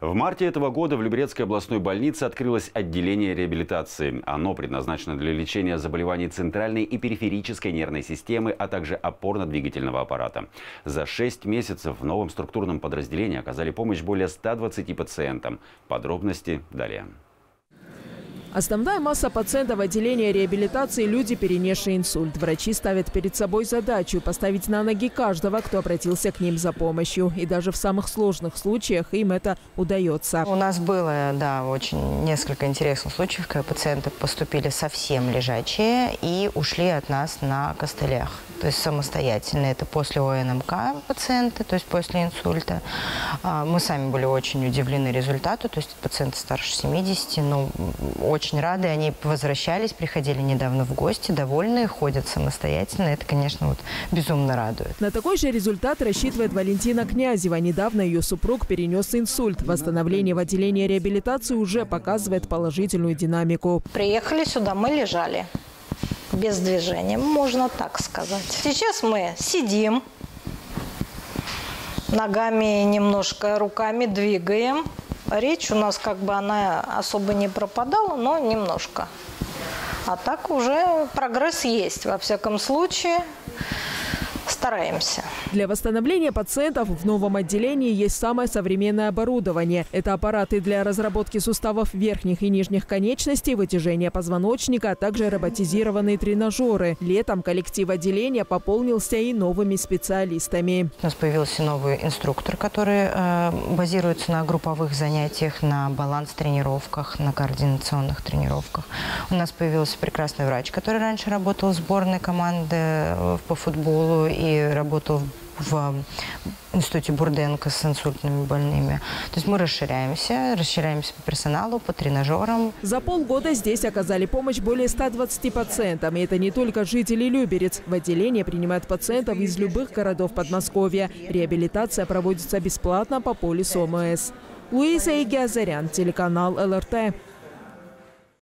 В марте этого года в Люберецкой областной больнице открылось отделение реабилитации. Оно предназначено для лечения заболеваний центральной и периферической нервной системы, а также опорно-двигательного аппарата. За 6 месяцев в новом структурном подразделении оказали помощь более 120 пациентам. Подробности далее. Основная масса пациентов отделения реабилитации – люди, перенесшие инсульт. Врачи ставят перед собой задачу – поставить на ноги каждого, кто обратился к ним за помощью. И даже в самых сложных случаях им это удается. У нас было, да, очень несколько интересных случаев, когда пациенты поступили совсем лежачие и ушли от нас на костылях. То есть самостоятельно. Это после ОНМК пациенты, то есть после инсульта. А, мы сами были очень удивлены результату. То есть пациенты старше 70, но очень очень рады. Они возвращались, приходили недавно в гости, довольные, ходят самостоятельно. Это, конечно, вот безумно радует. На такой же результат рассчитывает Валентина Князева. Недавно ее супруг перенес инсульт. Восстановление в отделении реабилитации уже показывает положительную динамику. Приехали сюда, мы лежали без движения, можно так сказать. Сейчас мы сидим, ногами немножко, руками двигаем. Речь у нас как бы она особо не пропадала, но немножко. А так уже прогресс есть, во всяком случае стараемся. Для восстановления пациентов в новом отделении есть самое современное оборудование. Это аппараты для разработки суставов верхних и нижних конечностей, вытяжения позвоночника, а также роботизированные тренажеры. Летом коллектив отделения пополнился и новыми специалистами. У нас появился новый инструктор, который э, базируется на групповых занятиях, на баланс-тренировках, на координационных тренировках. У нас появился прекрасный врач, который раньше работал в сборной команды э, по футболу и работал в институте Бурденко с инсультными больными. То есть мы расширяемся, расширяемся по персоналу, по тренажерам. За полгода здесь оказали помощь более 120 пациентам. И это не только жители Люберец. В отделении принимают пациентов из любых городов Подмосковья. Реабилитация проводится бесплатно по полису ОМС. Луиза Игиазарян, телеканал ЛРТ.